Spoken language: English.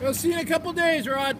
We'll see you in a couple days, Rod.